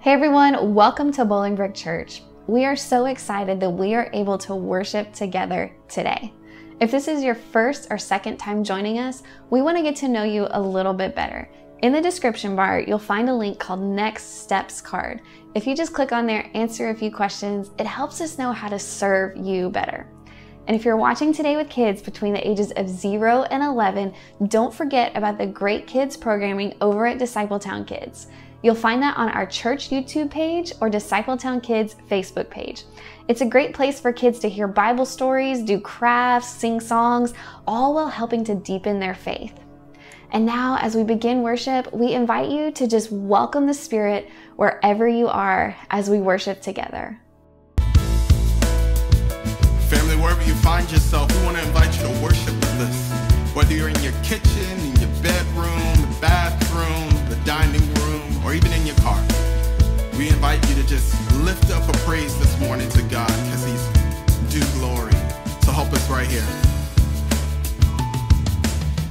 Hey everyone, welcome to Bolingbrook Church. We are so excited that we are able to worship together today. If this is your first or second time joining us, we want to get to know you a little bit better. In the description bar, you'll find a link called Next Steps card. If you just click on there, answer a few questions, it helps us know how to serve you better. And if you're watching today with kids between the ages of 0 and 11, don't forget about the great kids programming over at Discipletown Kids. You'll find that on our church YouTube page or Discipletown Kids Facebook page. It's a great place for kids to hear Bible stories, do crafts, sing songs, all while helping to deepen their faith. And now, as we begin worship, we invite you to just welcome the Spirit wherever you are as we worship together. Family, wherever you find yourself, we want to invite you to worship with us. Whether you're in your kitchen, in your bedroom, the bathroom, or even in your car. We invite you to just lift up a praise this morning to God because he's due glory. So help us right here.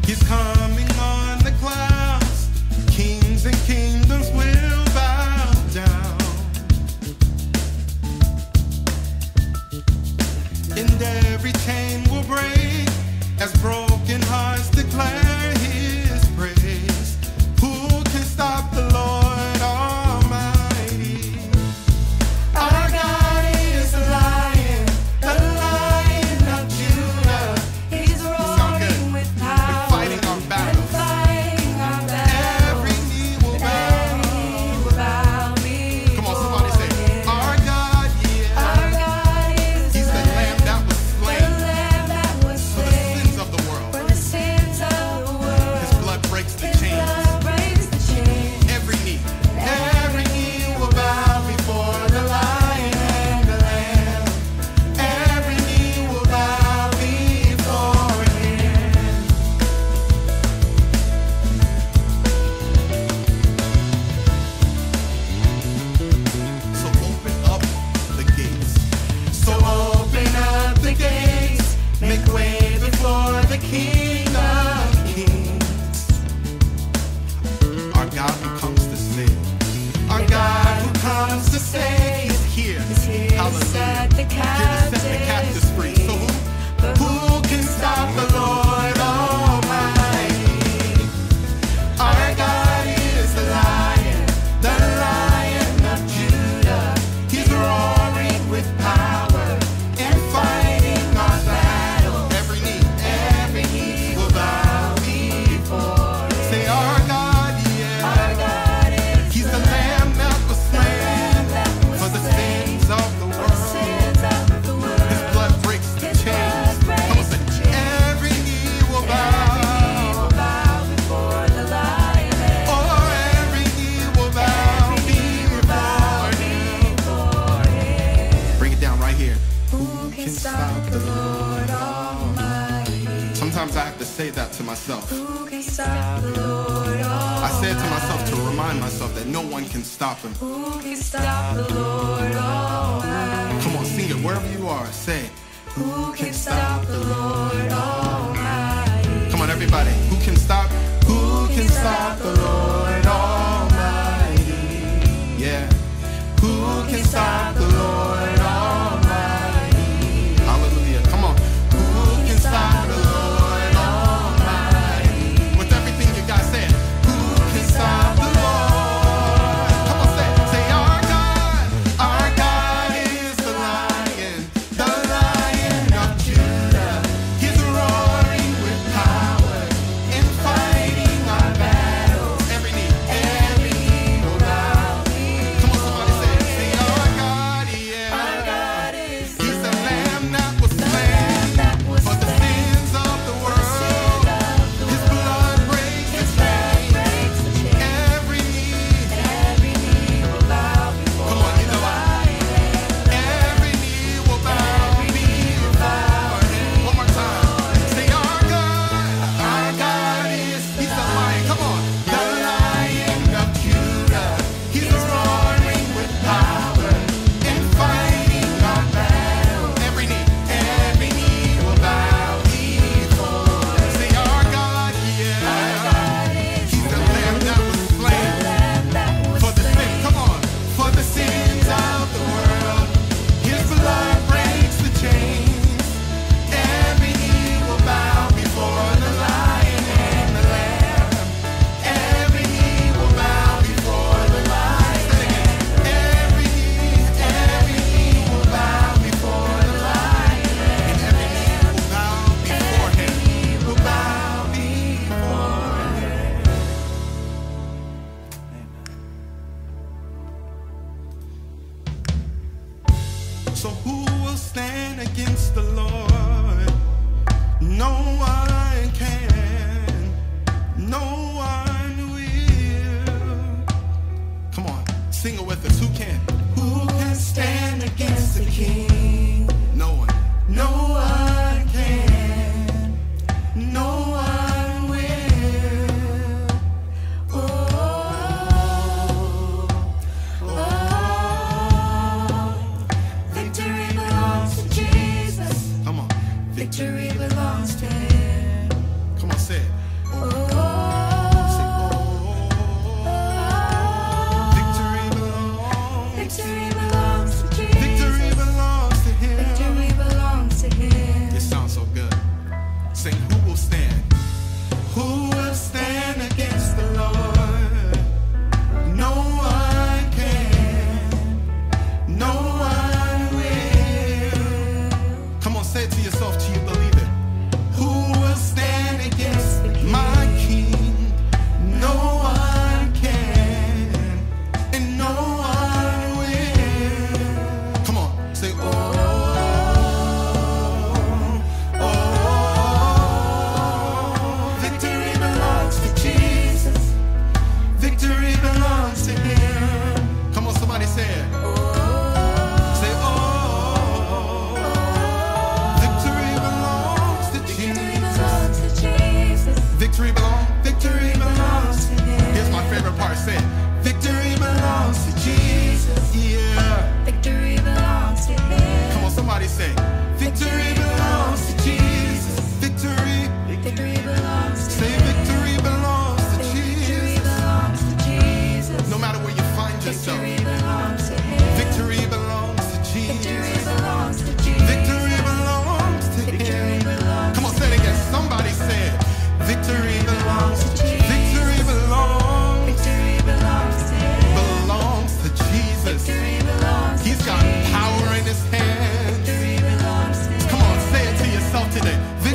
He's coming on the clouds. Kings and kingdoms will bow down. And every chain will break as broken hearts stop. Who can stop the Lord victory yourself today.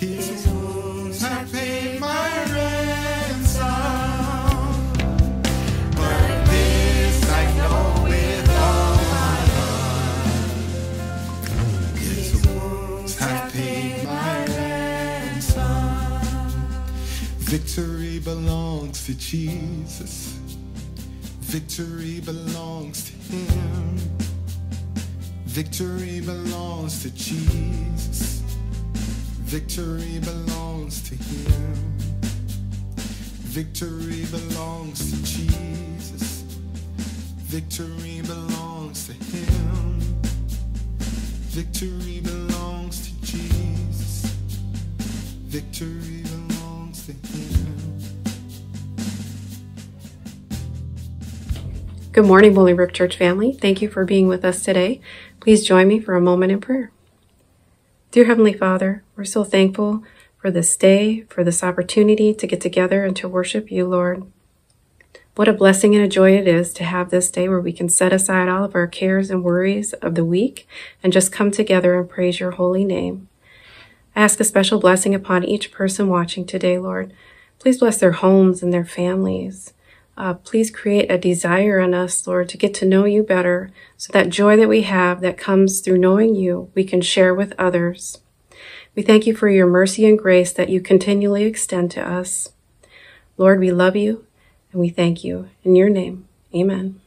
His wounds have paid my ransom. But this I know with all my heart. His wounds have paid my ransom. Victory belongs to Jesus. Victory belongs to Him. Victory belongs to Jesus. Victory belongs to Him. Victory belongs to Jesus. Victory belongs to Him. Victory belongs to Jesus. Victory belongs to Him. Good morning, Bolingbrook Church family. Thank you for being with us today. Please join me for a moment in prayer. Dear Heavenly Father, we're so thankful for this day, for this opportunity to get together and to worship you, Lord. What a blessing and a joy it is to have this day where we can set aside all of our cares and worries of the week and just come together and praise your holy name. I ask a special blessing upon each person watching today, Lord. Please bless their homes and their families. Uh, please create a desire in us, Lord, to get to know you better so that joy that we have that comes through knowing you, we can share with others. We thank you for your mercy and grace that you continually extend to us. Lord, we love you and we thank you. In your name, amen.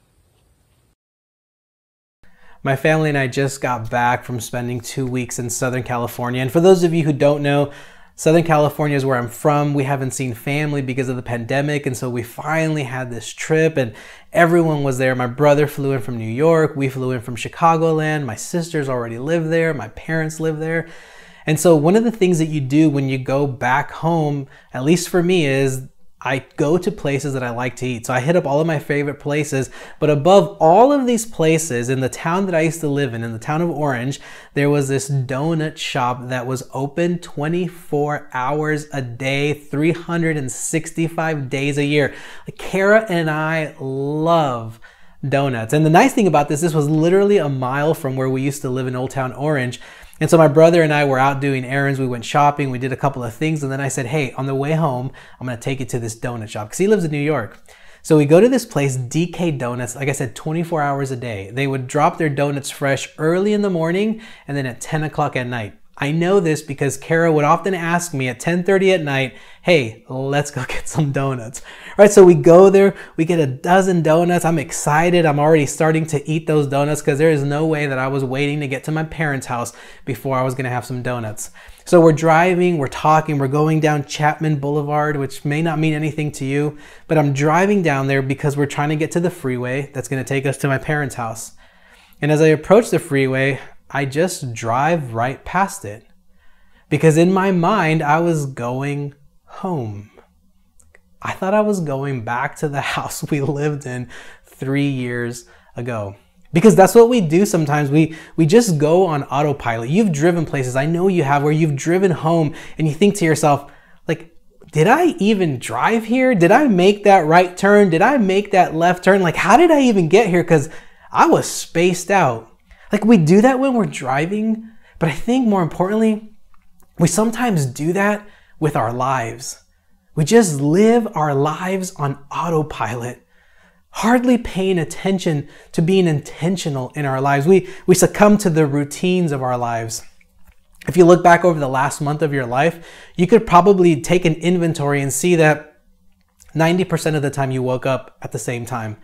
My family and I just got back from spending two weeks in Southern California. And for those of you who don't know, Southern California is where I'm from. We haven't seen family because of the pandemic. And so we finally had this trip and everyone was there. My brother flew in from New York. We flew in from Chicagoland. My sisters already live there. My parents live there. And so one of the things that you do when you go back home, at least for me, is I go to places that I like to eat. So I hit up all of my favorite places. But above all of these places, in the town that I used to live in, in the town of Orange, there was this donut shop that was open 24 hours a day, 365 days a year. Kara and I love donuts. And the nice thing about this, this was literally a mile from where we used to live in Old Town Orange. And so my brother and I were out doing errands. We went shopping. We did a couple of things. And then I said, Hey, on the way home, I'm going to take you to this donut shop because he lives in New York. So we go to this place, DK Donuts, like I said, 24 hours a day. They would drop their donuts fresh early in the morning and then at 10 o'clock at night. I know this because Kara would often ask me at 10:30 at night, "Hey, let's go get some donuts." Right? So we go there, we get a dozen donuts. I'm excited. I'm already starting to eat those donuts because there is no way that I was waiting to get to my parents' house before I was going to have some donuts. So we're driving, we're talking, we're going down Chapman Boulevard, which may not mean anything to you, but I'm driving down there because we're trying to get to the freeway that's going to take us to my parents' house. And as I approach the freeway, I just drive right past it. Because in my mind, I was going home. I thought I was going back to the house we lived in three years ago. Because that's what we do sometimes. We, we just go on autopilot. You've driven places, I know you have, where you've driven home and you think to yourself, like, did I even drive here? Did I make that right turn? Did I make that left turn? Like, how did I even get here? Because I was spaced out. Like, we do that when we're driving, but I think more importantly, we sometimes do that with our lives. We just live our lives on autopilot, hardly paying attention to being intentional in our lives. We, we succumb to the routines of our lives. If you look back over the last month of your life, you could probably take an inventory and see that 90% of the time you woke up at the same time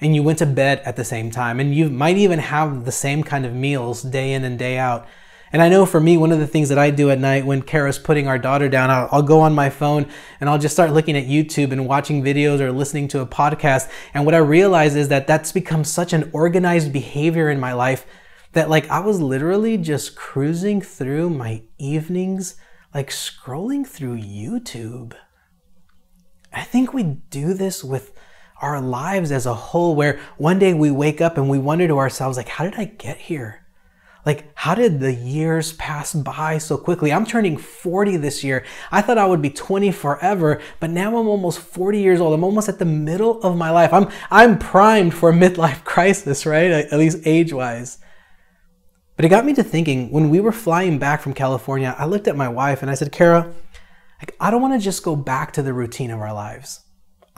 and you went to bed at the same time and you might even have the same kind of meals day in and day out. And I know for me, one of the things that I do at night when Kara's putting our daughter down, I'll, I'll, go on my phone and I'll just start looking at YouTube and watching videos or listening to a podcast. And what I realize is that that's become such an organized behavior in my life that like I was literally just cruising through my evenings, like scrolling through YouTube. I think we do this with our lives as a whole, where one day we wake up and we wonder to ourselves, like, how did I get here? Like, how did the years pass by so quickly? I'm turning 40 this year. I thought I would be 20 forever, but now I'm almost 40 years old. I'm almost at the middle of my life. I'm, I'm primed for a midlife crisis, right? At least age wise. But it got me to thinking when we were flying back from California, I looked at my wife and I said, Kara, like, I don't want to just go back to the routine of our lives.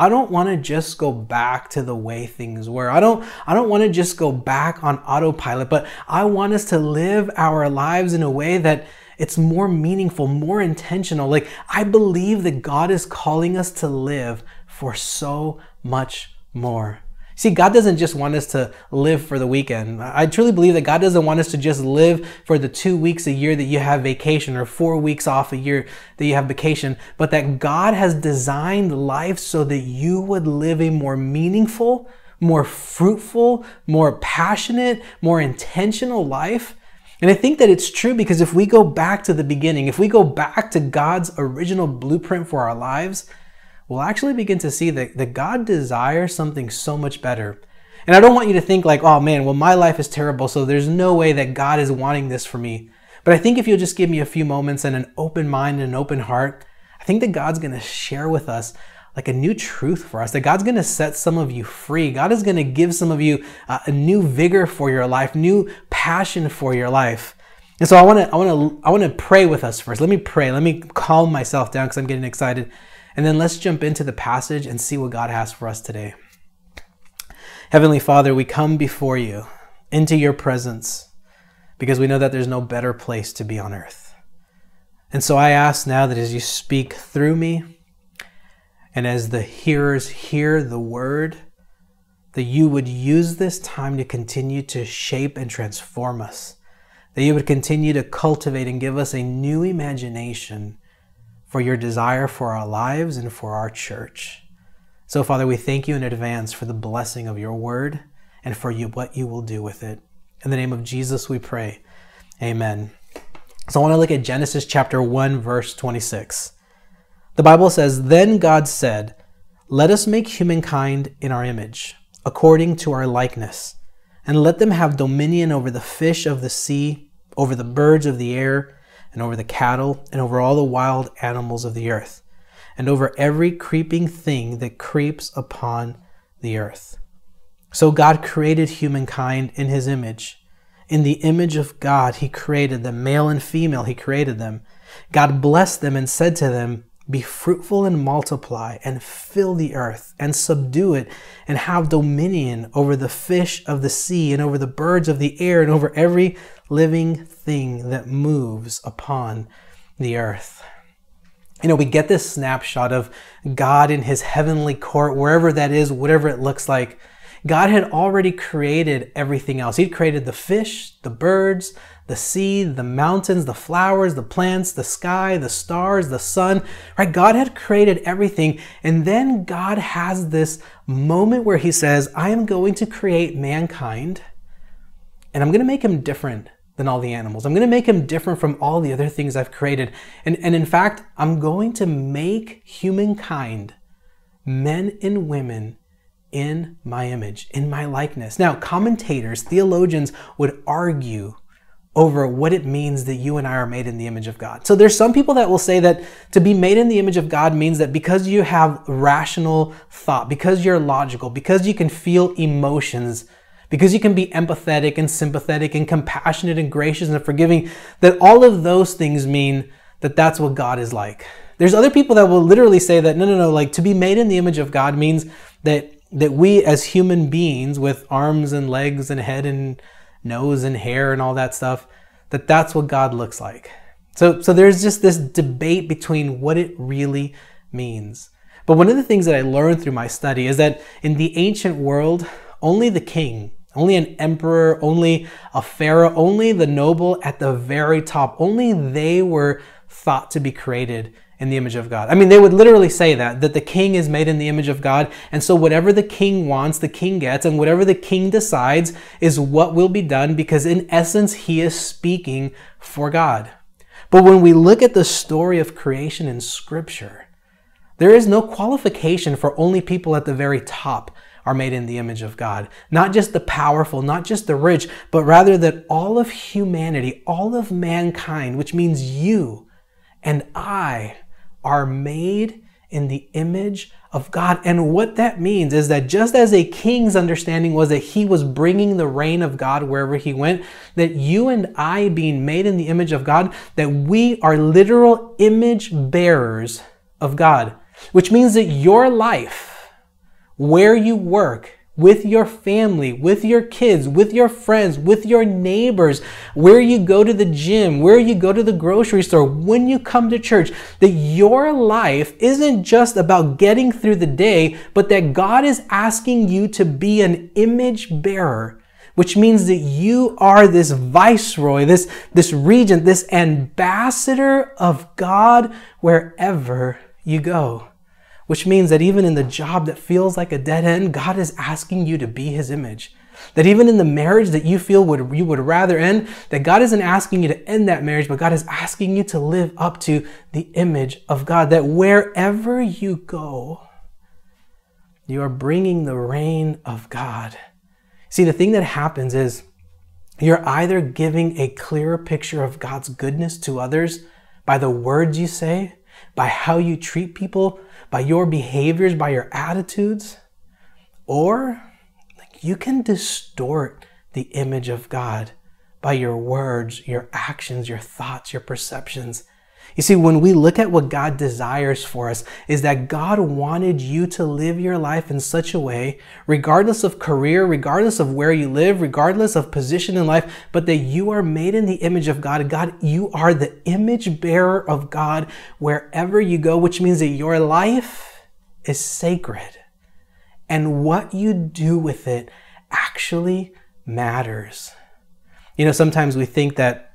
I don't want to just go back to the way things were. I don't I don't want to just go back on autopilot, but I want us to live our lives in a way that it's more meaningful, more intentional. Like I believe that God is calling us to live for so much more. See, God doesn't just want us to live for the weekend. I truly believe that God doesn't want us to just live for the two weeks a year that you have vacation or four weeks off a year that you have vacation, but that God has designed life so that you would live a more meaningful, more fruitful, more passionate, more intentional life. And I think that it's true because if we go back to the beginning, if we go back to God's original blueprint for our lives, we'll actually begin to see that, that God desires something so much better. And I don't want you to think like, oh man, well, my life is terrible, so there's no way that God is wanting this for me. But I think if you'll just give me a few moments and an open mind and an open heart, I think that God's going to share with us like a new truth for us, that God's going to set some of you free. God is going to give some of you uh, a new vigor for your life, new passion for your life. And so I want to I want to I want to pray with us first. Let me pray. Let me calm myself down cuz I'm getting excited. And then let's jump into the passage and see what God has for us today. Heavenly Father, we come before you into your presence because we know that there's no better place to be on earth. And so I ask now that as you speak through me and as the hearers hear the word, that you would use this time to continue to shape and transform us, that you would continue to cultivate and give us a new imagination for your desire for our lives and for our church. So, Father, we thank you in advance for the blessing of your word and for you, what you will do with it. In the name of Jesus, we pray. Amen. So, I want to look at Genesis chapter 1, verse 26. The Bible says, Then God said, Let us make humankind in our image, according to our likeness, and let them have dominion over the fish of the sea, over the birds of the air and over the cattle, and over all the wild animals of the earth, and over every creeping thing that creeps upon the earth. So God created humankind in his image. In the image of God, he created them, male and female, he created them. God blessed them and said to them, Be fruitful and multiply, and fill the earth, and subdue it, and have dominion over the fish of the sea, and over the birds of the air, and over every living thing that moves upon the earth. You know, we get this snapshot of God in his heavenly court, wherever that is, whatever it looks like. God had already created everything else. He'd created the fish, the birds, the sea, the mountains, the flowers, the plants, the sky, the stars, the sun, right? God had created everything. And then God has this moment where he says, I am going to create mankind and I'm going to make him different than all the animals. I'm going to make him different from all the other things I've created. And, and in fact, I'm going to make humankind men and women in my image, in my likeness. Now, commentators, theologians would argue over what it means that you and I are made in the image of God. So there's some people that will say that to be made in the image of God means that because you have rational thought, because you're logical, because you can feel emotions, because you can be empathetic and sympathetic and compassionate and gracious and forgiving, that all of those things mean that that's what God is like. There's other people that will literally say that no, no, no, like to be made in the image of God means that that we as human beings with arms and legs and head and nose and hair and all that stuff, that that's what God looks like. So so there's just this debate between what it really means. But one of the things that I learned through my study is that in the ancient world, only the king only an emperor, only a pharaoh, only the noble at the very top, only they were thought to be created in the image of God. I mean, they would literally say that, that the king is made in the image of God. And so whatever the king wants, the king gets, and whatever the king decides is what will be done because in essence, he is speaking for God. But when we look at the story of creation in scripture, there is no qualification for only people at the very top are made in the image of God. Not just the powerful, not just the rich, but rather that all of humanity, all of mankind, which means you and I, are made in the image of God. And what that means is that just as a king's understanding was that he was bringing the reign of God wherever he went, that you and I, being made in the image of God, that we are literal image bearers of God, which means that your life, where you work, with your family, with your kids, with your friends, with your neighbors, where you go to the gym, where you go to the grocery store, when you come to church, that your life isn't just about getting through the day, but that God is asking you to be an image bearer which means that you are this viceroy, this, this regent, this ambassador of God wherever you go which means that even in the job that feels like a dead end, God is asking you to be his image. That even in the marriage that you feel would you would rather end, that God isn't asking you to end that marriage, but God is asking you to live up to the image of God. That wherever you go, you are bringing the reign of God. See, the thing that happens is you're either giving a clearer picture of God's goodness to others by the words you say, by how you treat people, by your behaviors, by your attitudes, or you can distort the image of God by your words, your actions, your thoughts, your perceptions. You see, when we look at what God desires for us, is that God wanted you to live your life in such a way, regardless of career, regardless of where you live, regardless of position in life, but that you are made in the image of God. God, you are the image bearer of God wherever you go, which means that your life is sacred. And what you do with it actually matters. You know, sometimes we think that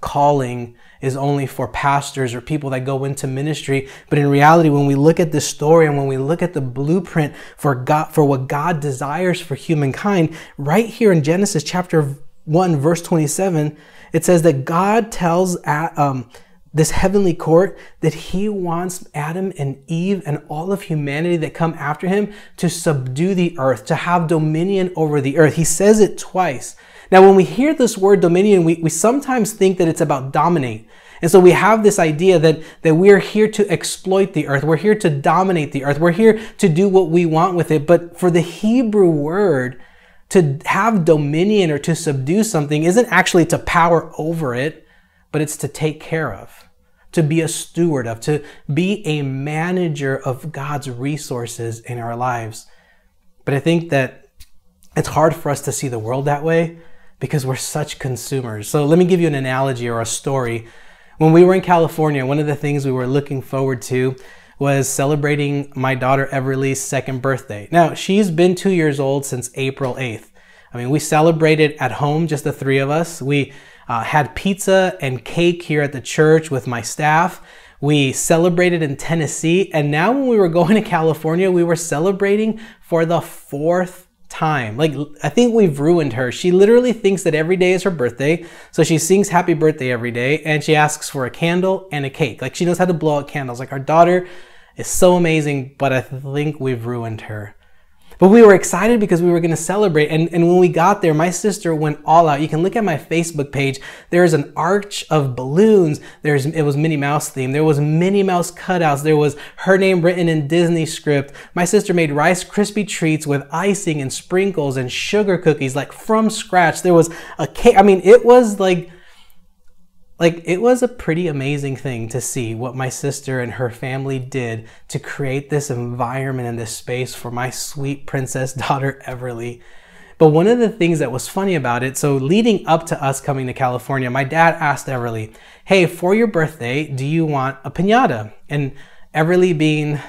calling is only for pastors or people that go into ministry. But in reality, when we look at this story and when we look at the blueprint for God, for what God desires for humankind, right here in Genesis chapter 1, verse 27, it says that God tells um, this heavenly court that he wants Adam and Eve and all of humanity that come after him to subdue the earth, to have dominion over the earth. He says it twice. Now, when we hear this word dominion, we, we sometimes think that it's about dominate. And so we have this idea that, that we're here to exploit the earth. We're here to dominate the earth. We're here to do what we want with it. But for the Hebrew word, to have dominion or to subdue something isn't actually to power over it, but it's to take care of, to be a steward of, to be a manager of God's resources in our lives. But I think that it's hard for us to see the world that way because we're such consumers. So let me give you an analogy or a story. When we were in California, one of the things we were looking forward to was celebrating my daughter Everly's second birthday. Now, she's been two years old since April 8th. I mean, we celebrated at home, just the three of us. We uh, had pizza and cake here at the church with my staff. We celebrated in Tennessee. And now, when we were going to California, we were celebrating for the fourth time. Like, I think we've ruined her. She literally thinks that every day is her birthday. So she sings happy birthday every day and she asks for a candle and a cake. Like, she knows how to blow out candles. Like, our daughter is so amazing, but I think we've ruined her. But we were excited because we were going to celebrate. And, and when we got there, my sister went all out. You can look at my Facebook page. There's an arch of balloons. There's, it was Minnie Mouse theme. There was Minnie Mouse cutouts. There was her name written in Disney script. My sister made Rice Krispie treats with icing and sprinkles and sugar cookies, like from scratch. There was a cake. I mean, it was like, like it was a pretty amazing thing to see what my sister and her family did to create this environment and this space for my sweet princess daughter Everly. But one of the things that was funny about it, so leading up to us coming to California, my dad asked Everly, "Hey, for your birthday, do you want a piñata?" And Everly being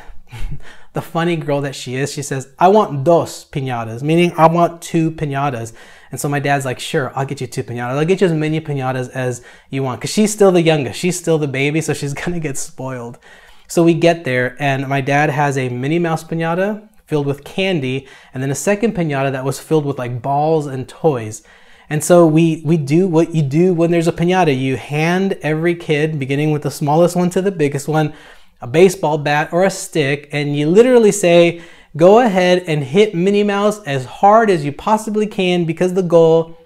the funny girl that she is, she says, I want dos piñatas, meaning I want two piñatas. And so my dad's like, sure, I'll get you two piñatas. I'll get you as many piñatas as you want. Cause she's still the youngest. She's still the baby. So she's going to get spoiled. So we get there and my dad has a Minnie Mouse piñata filled with candy. And then a second piñata that was filled with like balls and toys. And so we, we do what you do when there's a piñata. You hand every kid, beginning with the smallest one to the biggest one, a baseball bat or a stick, and you literally say, Go ahead and hit Minnie Mouse as hard as you possibly can because the goal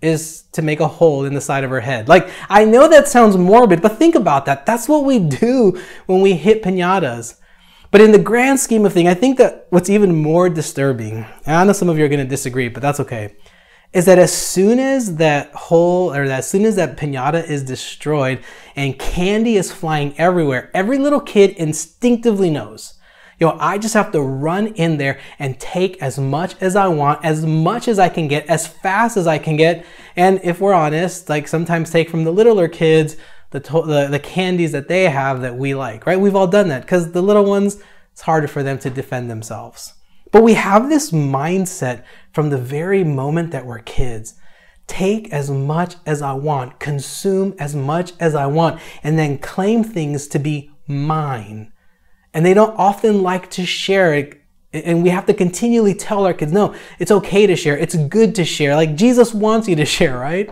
is to make a hole in the side of her head. Like, I know that sounds morbid, but think about that. That's what we do when we hit pinatas. But in the grand scheme of things, I think that what's even more disturbing, and I know some of you are going to disagree, but that's okay, is that as soon as that hole or as soon as that pinata is destroyed and candy is flying everywhere, every little kid instinctively knows Yo, I just have to run in there and take as much as I want, as much as I can get, as fast as I can get. And if we're honest, like sometimes take from the littler kids the, the, the candies that they have that we like, right? We've all done that because the little ones, it's harder for them to defend themselves. But we have this mindset from the very moment that we're kids. Take as much as I want, consume as much as I want, and then claim things to be mine and they don't often like to share it. And we have to continually tell our kids, no, it's okay to share. It's good to share. Like Jesus wants you to share, right?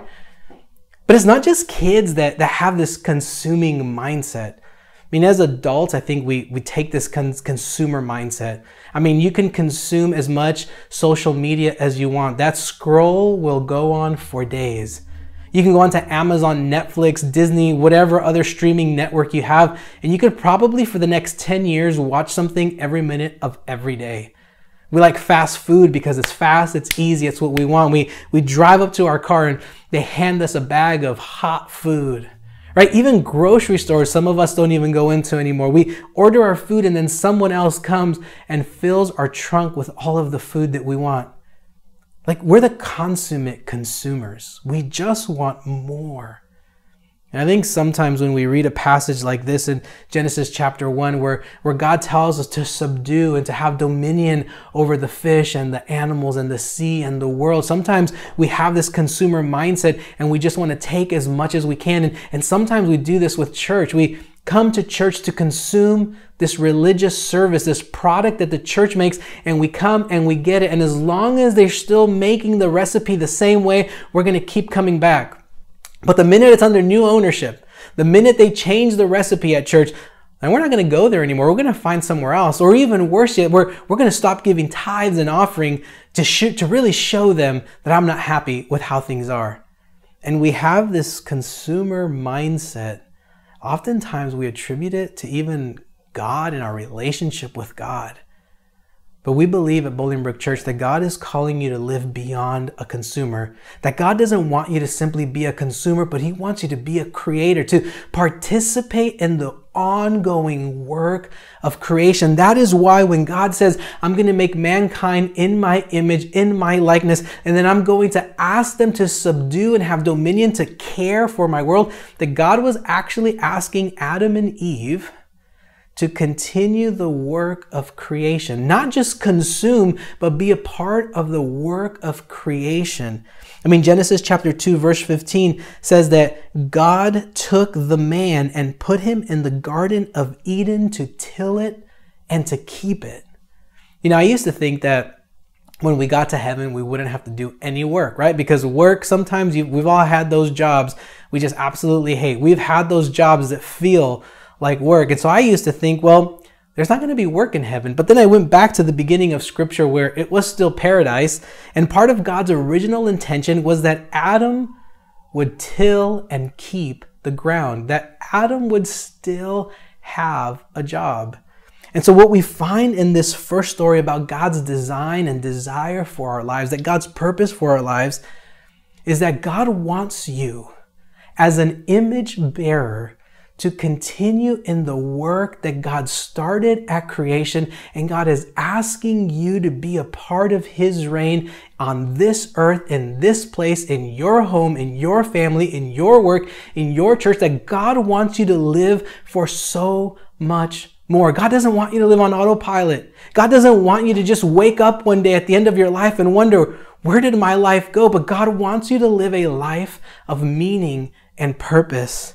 But it's not just kids that, that have this consuming mindset. I mean, as adults, I think we, we take this consumer mindset. I mean, you can consume as much social media as you want. That scroll will go on for days. You can go onto Amazon, Netflix, Disney, whatever other streaming network you have, and you could probably for the next 10 years watch something every minute of every day. We like fast food because it's fast, it's easy, it's what we want. We, we drive up to our car and they hand us a bag of hot food, right? Even grocery stores, some of us don't even go into anymore. We order our food and then someone else comes and fills our trunk with all of the food that we want. Like we're the consummate consumers. We just want more. And I think sometimes when we read a passage like this in Genesis chapter 1, where, where God tells us to subdue and to have dominion over the fish and the animals and the sea and the world, sometimes we have this consumer mindset and we just want to take as much as we can. And, and sometimes we do this with church. We, come to church to consume this religious service, this product that the church makes, and we come and we get it. And as long as they're still making the recipe the same way, we're going to keep coming back. But the minute it's under new ownership, the minute they change the recipe at church, and we're not going to go there anymore. We're going to find somewhere else. Or even worse yet, we're, we're going to stop giving tithes and offering to, shoot, to really show them that I'm not happy with how things are. And we have this consumer mindset oftentimes we attribute it to even God and our relationship with God. But we believe at Bolingbrook Church that God is calling you to live beyond a consumer. That God doesn't want you to simply be a consumer, but He wants you to be a creator, to participate in the ongoing work of creation. That is why when God says, I'm going to make mankind in my image, in my likeness, and then I'm going to ask them to subdue and have dominion to care for my world, that God was actually asking Adam and Eve to continue the work of creation, not just consume, but be a part of the work of creation. I mean, Genesis chapter 2, verse 15 says that God took the man and put him in the Garden of Eden to till it and to keep it. You know, I used to think that when we got to heaven, we wouldn't have to do any work, right? Because work, sometimes you, we've all had those jobs we just absolutely hate. We've had those jobs that feel like work. And so I used to think, well, there's not going to be work in heaven. But then I went back to the beginning of scripture where it was still paradise. And part of God's original intention was that Adam would till and keep the ground, that Adam would still have a job. And so, what we find in this first story about God's design and desire for our lives, that God's purpose for our lives, is that God wants you as an image bearer to continue in the work that God started at creation. And God is asking you to be a part of His reign on this earth, in this place, in your home, in your family, in your work, in your church, that God wants you to live for so much more. God doesn't want you to live on autopilot. God doesn't want you to just wake up one day at the end of your life and wonder, where did my life go? But God wants you to live a life of meaning and purpose.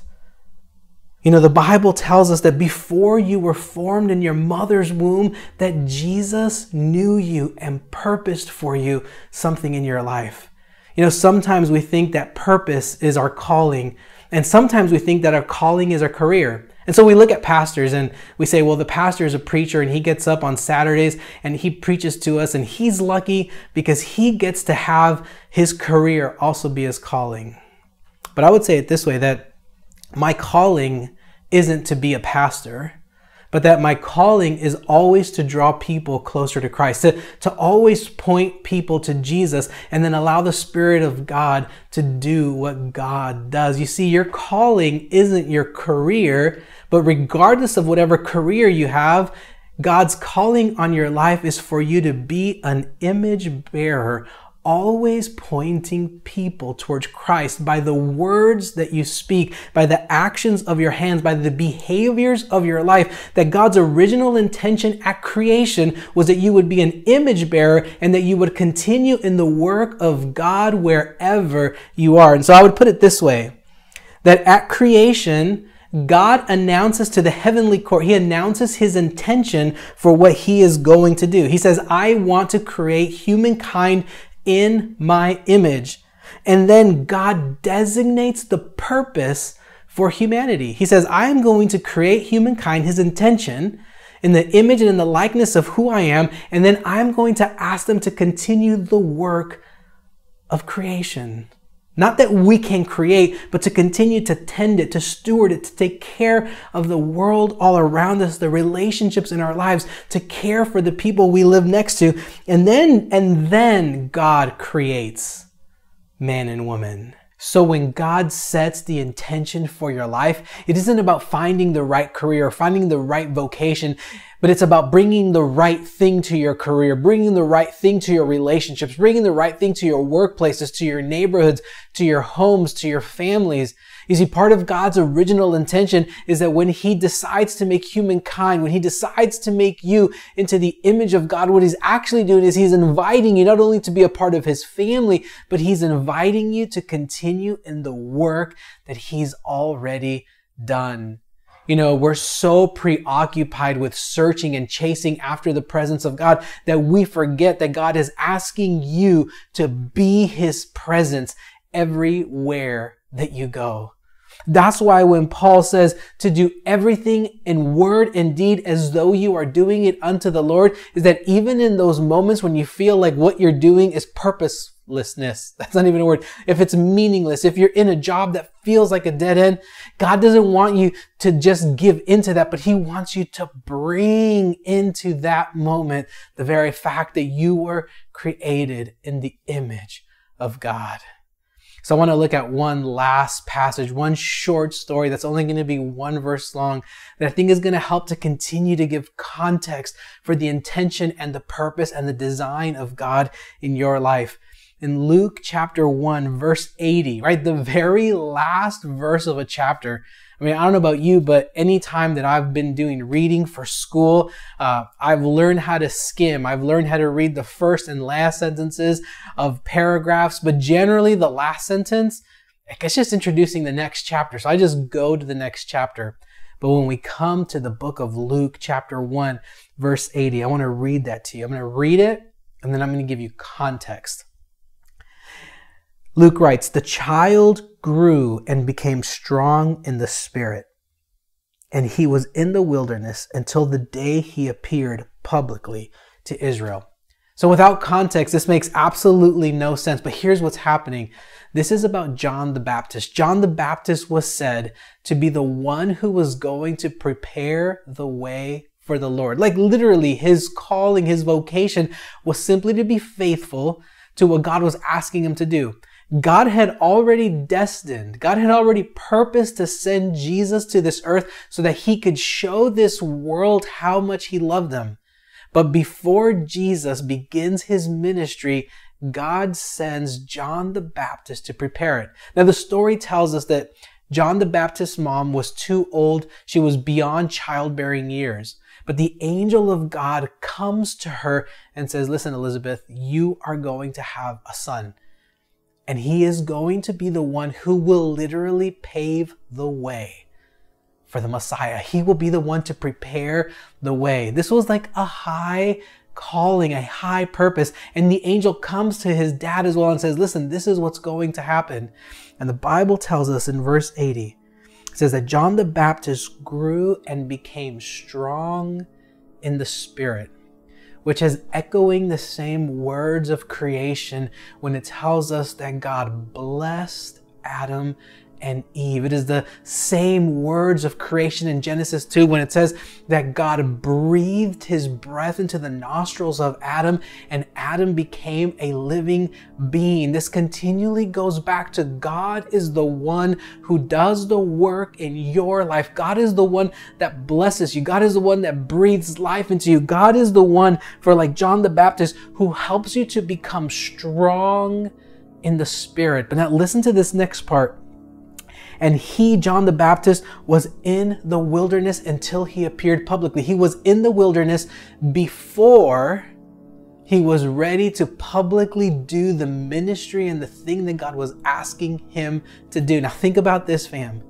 You know, the Bible tells us that before you were formed in your mother's womb, that Jesus knew you and purposed for you something in your life. You know, sometimes we think that purpose is our calling, and sometimes we think that our calling is our career. And so we look at pastors and we say, well, the pastor is a preacher and he gets up on Saturdays and he preaches to us and he's lucky because he gets to have his career also be his calling. But I would say it this way that my calling isn't to be a pastor but that my calling is always to draw people closer to Christ, to, to always point people to Jesus, and then allow the Spirit of God to do what God does. You see, your calling isn't your career, but regardless of whatever career you have, God's calling on your life is for you to be an image bearer always pointing people towards Christ by the words that you speak, by the actions of your hands, by the behaviors of your life. That God's original intention at creation was that you would be an image bearer and that you would continue in the work of God wherever you are. And so I would put it this way that at creation, God announces to the heavenly court, He announces His intention for what He is going to do. He says, I want to create humankind in my image. And then God designates the purpose for humanity. He says, I am going to create humankind, his intention, in the image and in the likeness of who I am, and then I'm going to ask them to continue the work of creation. Not that we can create, but to continue to tend it, to steward it, to take care of the world all around us, the relationships in our lives, to care for the people we live next to. And then, and then God creates man and woman. So when God sets the intention for your life, it isn't about finding the right career, finding the right vocation, but it's about bringing the right thing to your career, bringing the right thing to your relationships, bringing the right thing to your workplaces, to your neighborhoods, to your homes, to your families. You see, part of God's original intention is that when He decides to make humankind, when He decides to make you into the image of God, what He's actually doing is He's inviting you not only to be a part of His family, but He's inviting you to continue in the work that He's already done. You know, we're so preoccupied with searching and chasing after the presence of God that we forget that God is asking you to be His presence everywhere that you go. That's why when Paul says to do everything in word and deed as though you are doing it unto the Lord, is that even in those moments when you feel like what you're doing is purposelessness, that's not even a word, if it's meaningless, if you're in a job that feels like a dead end, God doesn't want you to just give into that, but He wants you to bring into that moment the very fact that you were created in the image of God. So I want to look at one last passage, one short story that's only going to be one verse long that I think is going to help to continue to give context for the intention and the purpose and the design of God in your life. In Luke chapter 1, verse 80, right? The very last verse of a chapter I mean, I don't know about you, but anytime that I've been doing reading for school, uh, I've learned how to skim. I've learned how to read the first and last sentences of paragraphs, but generally the last sentence, it's just introducing the next chapter. So I just go to the next chapter. But when we come to the book of Luke, chapter 1, verse 80, I want to read that to you. I'm going to read it and then I'm going to give you context. Luke writes, The child grew and became strong in the spirit, and he was in the wilderness until the day he appeared publicly to Israel. So, without context, this makes absolutely no sense. But here's what's happening this is about John the Baptist. John the Baptist was said to be the one who was going to prepare the way for the Lord. Like literally, his calling, his vocation was simply to be faithful to what God was asking him to do. God had already destined, God had already purposed to send Jesus to this earth so that he could show this world how much he loved them. But before Jesus begins his ministry, God sends John the Baptist to prepare it. Now, the story tells us that John the Baptist's mom was too old. She was beyond childbearing years. But the angel of God comes to her and says, Listen, Elizabeth, you are going to have a son. And he is going to be the one who will literally pave the way for the Messiah. He will be the one to prepare the way. This was like a high calling, a high purpose. And the angel comes to his dad as well and says, Listen, this is what's going to happen. And the Bible tells us in verse 80 It says that John the Baptist grew and became strong in the Spirit, which is echoing the same words of creation when it tells us that God blessed Adam and Eve. It is the same words of creation in Genesis 2 when it says that God breathed his breath into the nostrils of Adam and Adam became a living being. This continually goes back to God is the one who does the work in your life. God is the one that blesses you. God is the one that breathes life into you. God is the one for like John the Baptist who helps you to become strong in the spirit. But now listen to this next part. And he, John the Baptist, was in the wilderness until he appeared publicly. He was in the wilderness before he was ready to publicly do the ministry and the thing that God was asking him to do. Now, think about this, fam.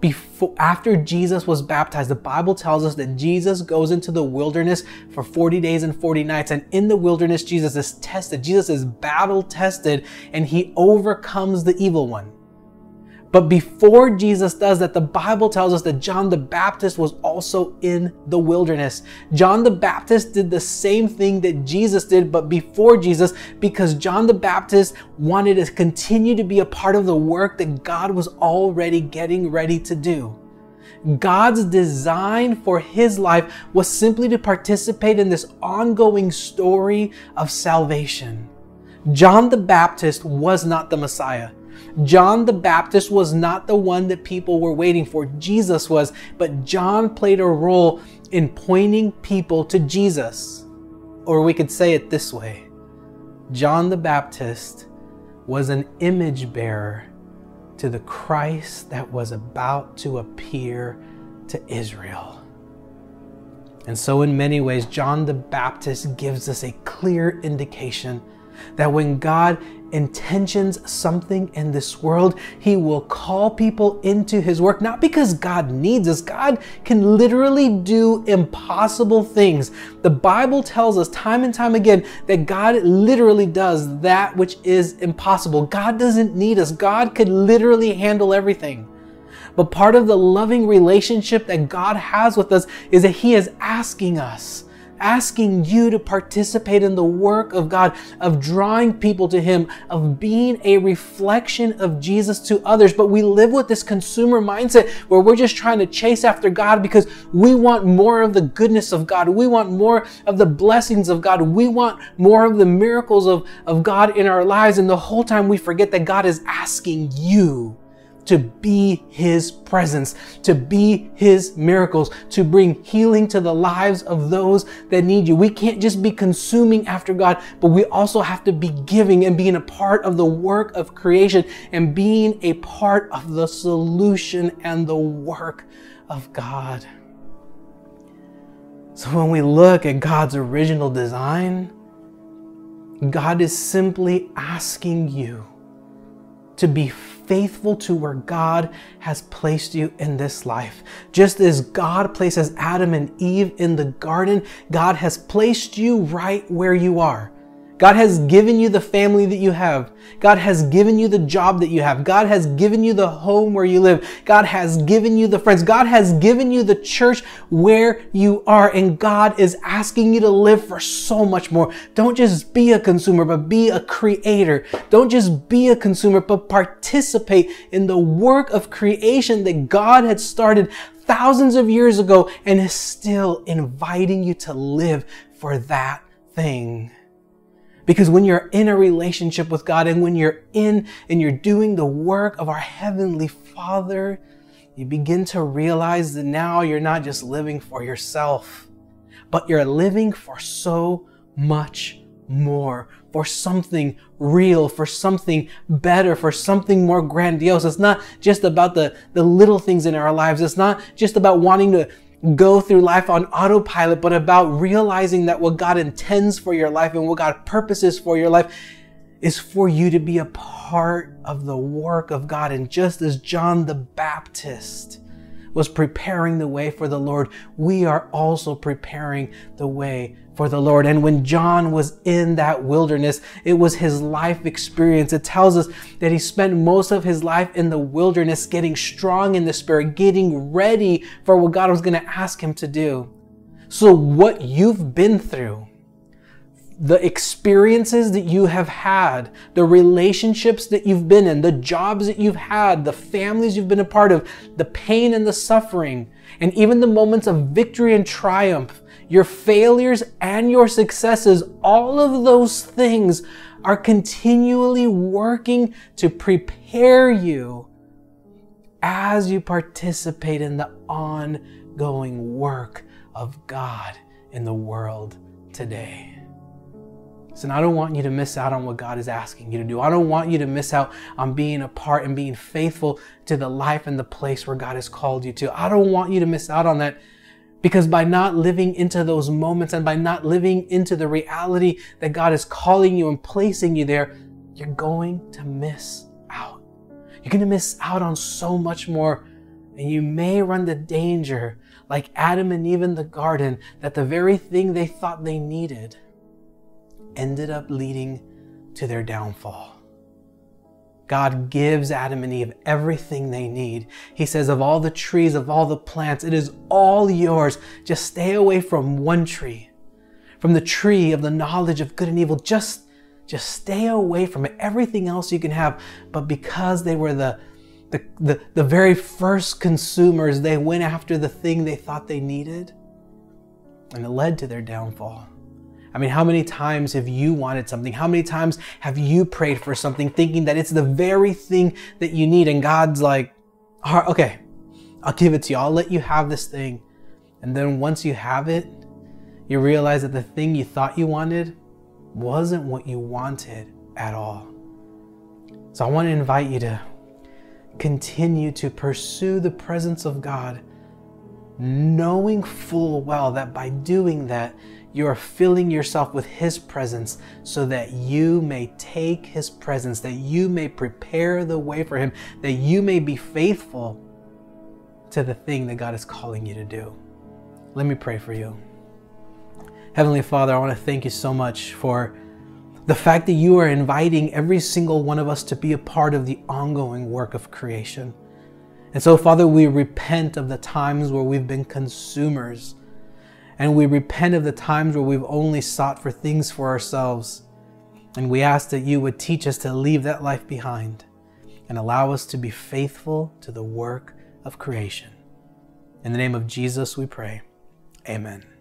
Before, after Jesus was baptized, the Bible tells us that Jesus goes into the wilderness for 40 days and 40 nights. And in the wilderness, Jesus is tested. Jesus is battle tested and he overcomes the evil one. But before Jesus does that, the Bible tells us that John the Baptist was also in the wilderness. John the Baptist did the same thing that Jesus did, but before Jesus, because John the Baptist wanted to continue to be a part of the work that God was already getting ready to do. God's design for his life was simply to participate in this ongoing story of salvation. John the Baptist was not the Messiah. John the Baptist was not the one that people were waiting for. Jesus was, but John played a role in pointing people to Jesus. Or we could say it this way John the Baptist was an image bearer to the Christ that was about to appear to Israel. And so, in many ways, John the Baptist gives us a clear indication that when God intentions something in this world, He will call people into His work, not because God needs us. God can literally do impossible things. The Bible tells us time and time again that God literally does that which is impossible. God doesn't need us, God could literally handle everything. But part of the loving relationship that God has with us is that He is asking us asking you to participate in the work of God, of drawing people to Him, of being a reflection of Jesus to others. But we live with this consumer mindset where we're just trying to chase after God because we want more of the goodness of God. We want more of the blessings of God. We want more of the miracles of, of God in our lives. And the whole time we forget that God is asking you to be His presence, to be His miracles, to bring healing to the lives of those that need you. We can't just be consuming after God, but we also have to be giving and being a part of the work of creation and being a part of the solution and the work of God. So when we look at God's original design, God is simply asking you to be faithful to where God has placed you in this life. Just as God places Adam and Eve in the garden, God has placed you right where you are. God has given you the family that you have. God has given you the job that you have. God has given you the home where you live. God has given you the friends. God has given you the church where you are. And God is asking you to live for so much more. Don't just be a consumer, but be a creator. Don't just be a consumer, but participate in the work of creation that God had started thousands of years ago and is still inviting you to live for that thing. Because when you're in a relationship with God and when you're in and you're doing the work of our Heavenly Father, you begin to realize that now you're not just living for yourself, but you're living for so much more, for something real, for something better, for something more grandiose. It's not just about the, the little things in our lives. It's not just about wanting to go through life on autopilot, but about realizing that what God intends for your life and what God purposes for your life is for you to be a part of the work of God. And just as John the Baptist was preparing the way for the Lord, we are also preparing the way for the Lord. And when John was in that wilderness, it was his life experience. It tells us that he spent most of his life in the wilderness, getting strong in the spirit, getting ready for what God was going to ask him to do. So, what you've been through, the experiences that you have had, the relationships that you've been in, the jobs that you've had, the families you've been a part of, the pain and the suffering, and even the moments of victory and triumph, your failures and your successes, all of those things are continually working to prepare you as you participate in the ongoing work of God in the world today. So I don't want you to miss out on what God is asking you to do. I don't want you to miss out on being a part and being faithful to the life and the place where God has called you to. I don't want you to miss out on that because by not living into those moments and by not living into the reality that God is calling you and placing you there, you're going to miss out. You're going to miss out on so much more and you may run the danger like Adam and Eve in the garden that the very thing they thought they needed ended up leading to their downfall. God gives Adam and Eve everything they need. He says, Of all the trees, of all the plants, it is all yours. Just stay away from one tree, from the tree of the knowledge of good and evil. Just, just stay away from it. Everything else you can have. But because they were the, the, the, the very first consumers, they went after the thing they thought they needed, and it led to their downfall. I mean, how many times have you wanted something? How many times have you prayed for something thinking that it's the very thing that you need? And God's like, okay, I'll give it to you. I'll let you have this thing. And then once you have it, you realize that the thing you thought you wanted wasn't what you wanted at all. So I want to invite you to continue to pursue the presence of God, knowing full well that by doing that, you are filling yourself with His presence so that you may take His presence, that you may prepare the way for Him, that you may be faithful to the thing that God is calling you to do. Let me pray for you. Heavenly Father, I want to thank you so much for the fact that you are inviting every single one of us to be a part of the ongoing work of creation. And so, Father, we repent of the times where we've been consumers and we repent of the times where we've only sought for things for ourselves. And we ask that you would teach us to leave that life behind and allow us to be faithful to the work of creation. In the name of Jesus, we pray. Amen.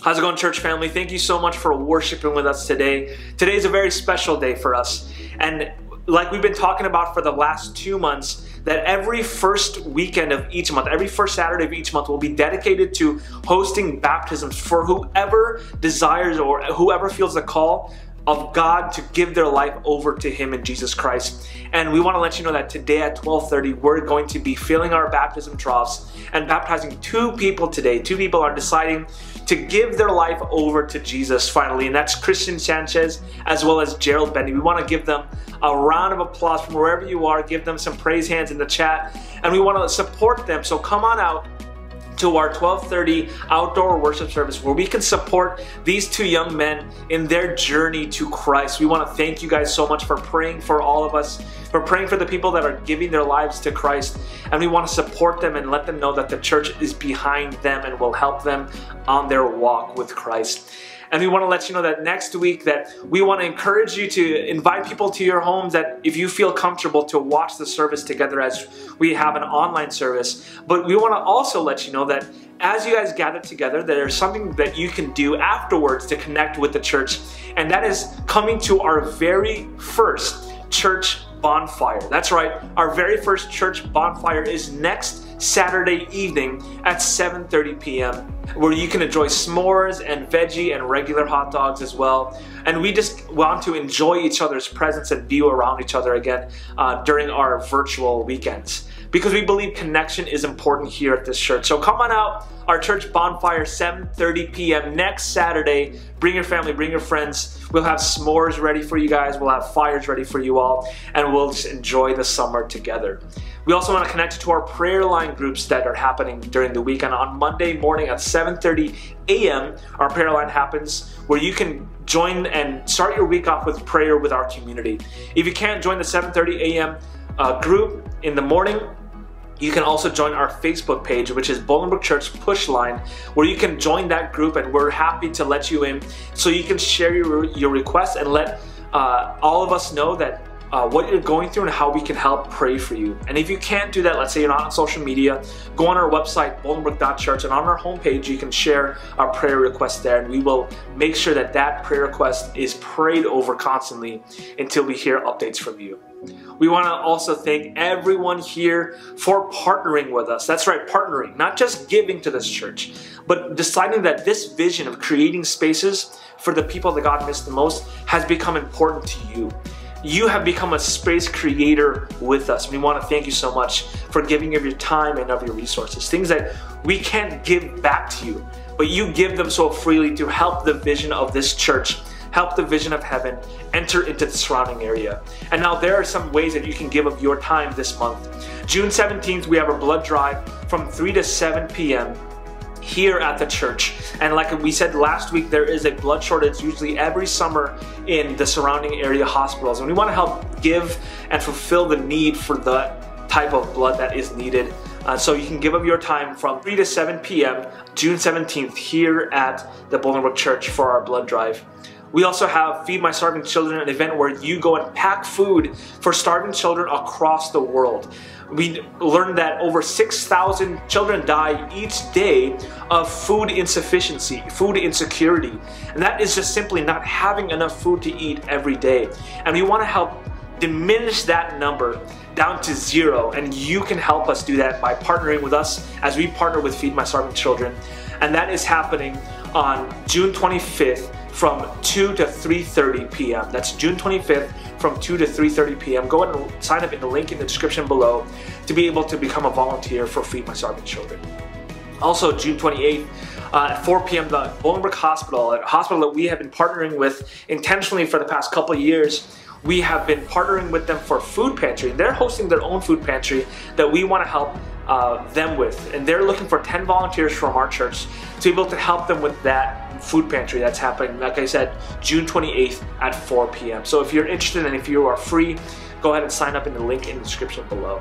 How's it going, church family? Thank you so much for worshiping with us today. Today is a very special day for us. And like we've been talking about for the last two months, that every first weekend of each month, every first Saturday of each month will be dedicated to hosting baptisms for whoever desires or whoever feels the call of God to give their life over to Him in Jesus Christ. And we want to let you know that today at 12:30 we're going to be filling our baptism troughs and baptizing two people today. Two people are deciding to give their life over to Jesus finally, and that's Christian Sanchez as well as Gerald Benny. We want to give them a round of applause from wherever you are. Give them some praise hands in the chat, and we want to support them. So come on out to our 1230 outdoor worship service where we can support these two young men in their journey to Christ. We want to thank you guys so much for praying for all of us, for praying for the people that are giving their lives to Christ. And we want to support them and let them know that the church is behind them and will help them on their walk with Christ. And we want to let you know that next week that we want to encourage you to invite people to your homes that if you feel comfortable to watch the service together as we have an online service. But we want to also let you know that as you guys gather together, there's something that you can do afterwards to connect with the church. And that is coming to our very first church bonfire. That's right. Our very first church bonfire is next Saturday evening at 7:30 p.m where you can enjoy s'mores and veggie and regular hot dogs as well. And we just want to enjoy each other's presence and be around each other again uh, during our virtual weekends because we believe connection is important here at this church. So come on out, our church bonfire, 7.30 p.m. next Saturday. Bring your family, bring your friends. We'll have s'mores ready for you guys. We'll have fires ready for you all, and we'll just enjoy the summer together. We also want to connect to our prayer line groups that are happening during the weekend. On Monday morning at 7.30 a.m., our prayer line happens where you can join and start your week off with prayer with our community. If you can't join the 7.30 a.m. Uh, group in the morning, you can also join our Facebook page, which is Bolingbrook Church Push Line, where you can join that group and we're happy to let you in so you can share your, your requests and let uh, all of us know that uh, what you're going through and how we can help pray for you. And if you can't do that, let's say you're not on social media, go on our website, bolingbrook.church, and on our homepage, you can share our prayer request there, and we will make sure that that prayer request is prayed over constantly until we hear updates from you. We want to also thank everyone here for partnering with us. That's right, partnering, not just giving to this church, but deciding that this vision of creating spaces for the people that God missed the most has become important to you. You have become a space creator with us. We want to thank you so much for giving of your time and of your resources. Things that we can't give back to you, but you give them so freely to help the vision of this church help the vision of heaven enter into the surrounding area. And now there are some ways that you can give of your time this month. June 17th, we have a blood drive from 3 to 7 p.m here at the church. And like we said last week, there is a blood shortage usually every summer in the surrounding area hospitals. And we want to help give and fulfill the need for the type of blood that is needed. Uh, so you can give up your time from 3 to 7 p.m. June 17th here at the Bolingbrook Church for our blood drive. We also have Feed My Starving Children, an event where you go and pack food for starving children across the world. We learned that over 6,000 children die each day of food insufficiency, food insecurity. And that is just simply not having enough food to eat every day. And we want to help diminish that number down to zero. And you can help us do that by partnering with us as we partner with Feed My Starving Children. And that is happening on June 25th from 2 to 3.30 p.m. That's June 25th from 2 to 3.30 p.m. Go and sign up in the link in the description below to be able to become a volunteer for Feed My Starving Children. Also, June 28th, uh, at 4 p.m., the Bolingbrook Hospital, a hospital that we have been partnering with intentionally for the past couple years, we have been partnering with them for food pantry. They're hosting their own food pantry that we want to help uh, them with. And they're looking for 10 volunteers from our church to be able to help them with that food pantry that's happening, like I said, June 28th at 4 p.m. So if you're interested and if you are free, go ahead and sign up in the link in the description below.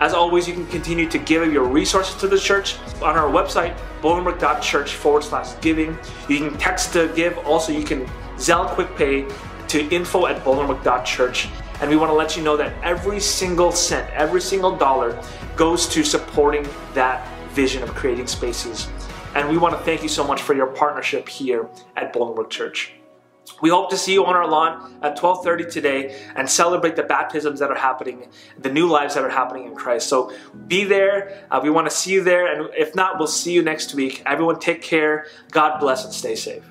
As always, you can continue to give your resources to the church on our website, bolingbrook.church forward slash giving. You can text to give. Also, you can Zelle Quick Pay to info at bolingbrook.church. And we want to let you know that every single cent, every single dollar goes to supporting that vision of creating spaces and we want to thank you so much for your partnership here at Bolingbrook Church. We hope to see you on our lawn at 12:30 today and celebrate the baptisms that are happening, the new lives that are happening in Christ. So be there. Uh, we want to see you there, and if not, we'll see you next week. Everyone, take care. God bless and stay safe.